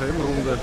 Hem Runde.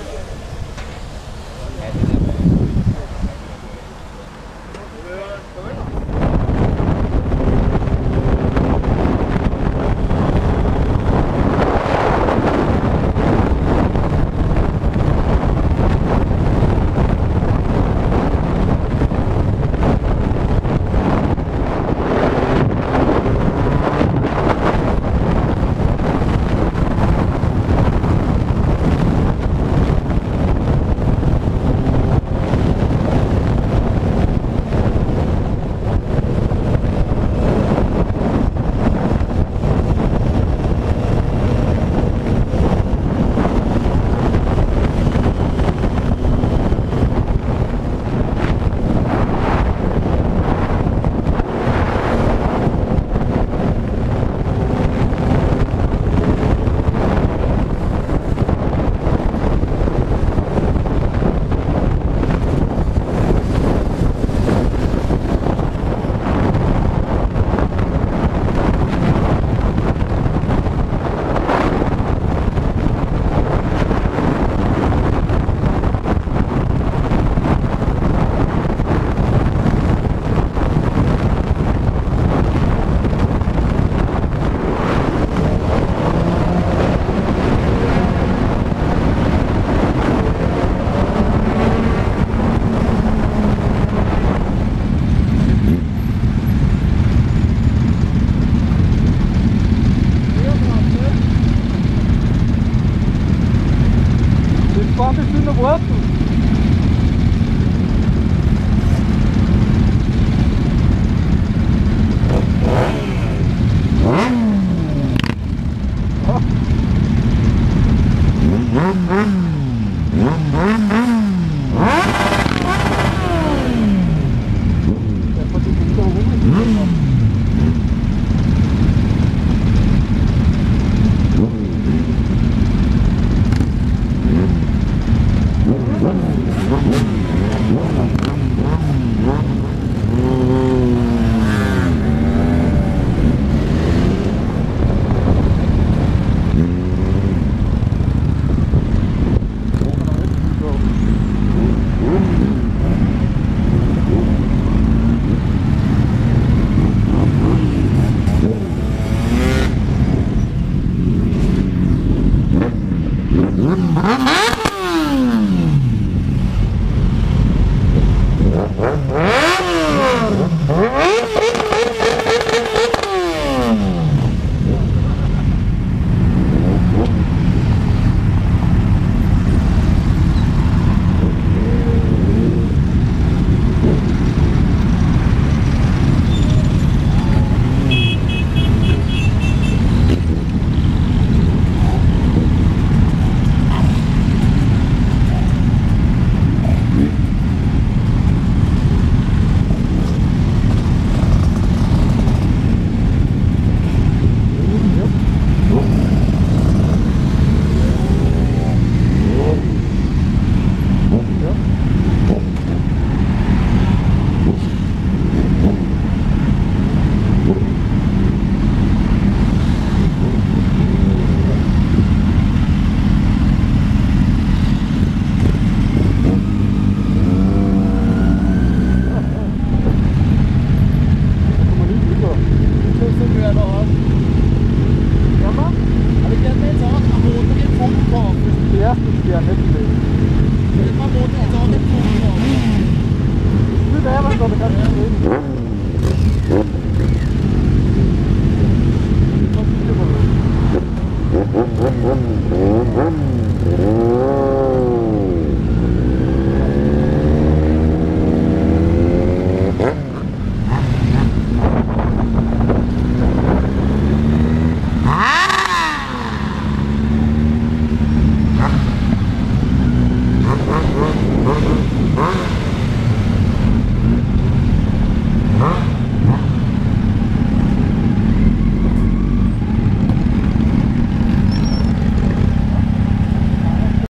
Quanto Uhum. Muito obrigado.